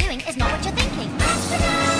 doing is not what you're thinking.